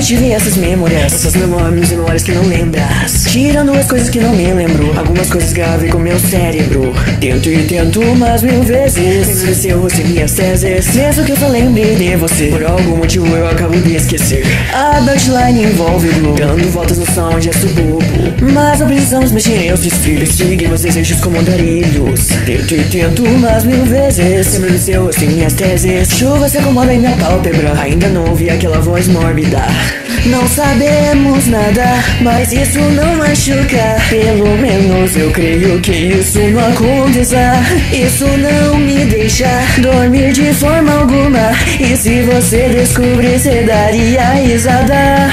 tive essas memórias? Essas memórias, memórias que não lembras Tirando as coisas que não me lembro. Algumas coisas gravei com meu cérebro. Tento e tento umas mil vezes. Lembro seu rosto minhas teses Mesmo que eu só lembre de você. Por algum motivo eu acabo de esquecer. A Beltline envolve Blue Dando voltas no som de sububo. Mas não precisamos mexer em os trilhos Seguir os desejos como andarilhos. Tento e tento umas mil vezes. Lembro seu rosto minhas teses Chuva se acomoda em minha pálpebra. Ainda não ouvi aquela voz mórbida Não sabemos nada Mas isso não machuca. Pelo menos eu creio que isso não aconteça. Isso não me deixa dormir de forma alguma. E se você descobrisse, daria risada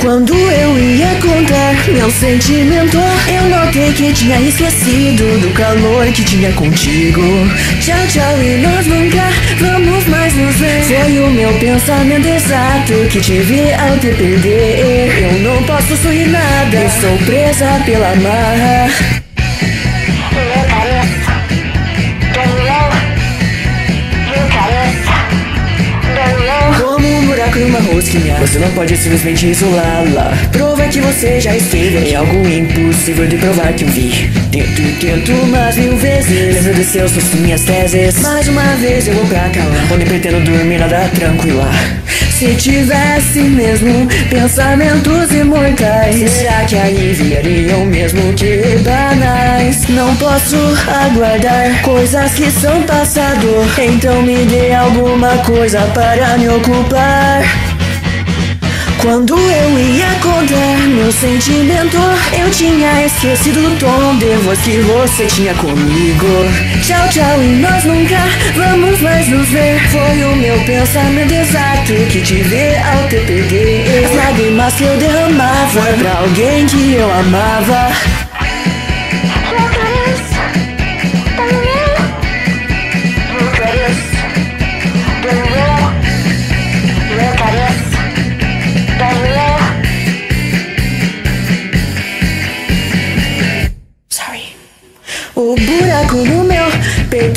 quando eu ia contar meu sentimento Eu notei que tinha esquecido do calor que tinha contigo. Tchau, tchau e nós nunca vamos mais nos ver. Foi o meu pensamento exato que tive ao te perder. Eu não posso sorrir nada, estou presa pela marra uma rosquinha. Você não pode simplesmente isolá-la. Prova que você já esteve em algo impossível de provar que eu vi. Tento e tento mais mil vezes. Lembro de seus minhas teses. Mais uma vez eu vou pra cá Onde pretendo dormir nada tranquila. Se tivesse mesmo pensamentos imortais Será que aí vieriam mesmo que banais? Não posso aguardar coisas que são passado. Então me dê alguma coisa para me ocupar. Quando eu ia contar meu sentimento Eu tinha esquecido o tom de voz que você tinha comigo. Tchau, tchau e nós nunca vamos mais nos ver. Foi o meu pensamento exato que tive ao te perder. As lágrimas que eu derramava pra alguém que eu amava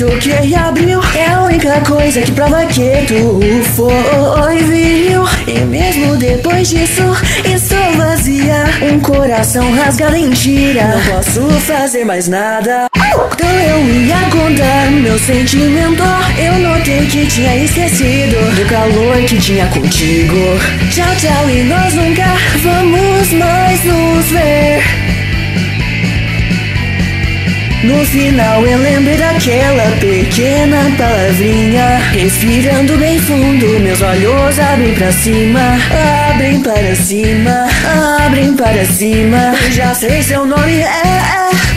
peito que abriu. É a única coisa que prova que tu foi viril E mesmo depois disso estou vazia. Um coração rasgado em tira. Não posso fazer mais nada. Então eu ia contar meu sentimento. Eu notei que tinha esquecido Do calor que tinha contigo. Tchau, tchau e nós nunca vamos mais nos ver no final eu lembrei daquela pequena palavrinha Respirando bem fundo, meus olhos abrem pra cima Abrem para cima, abrem para cima. Já sei seu nome é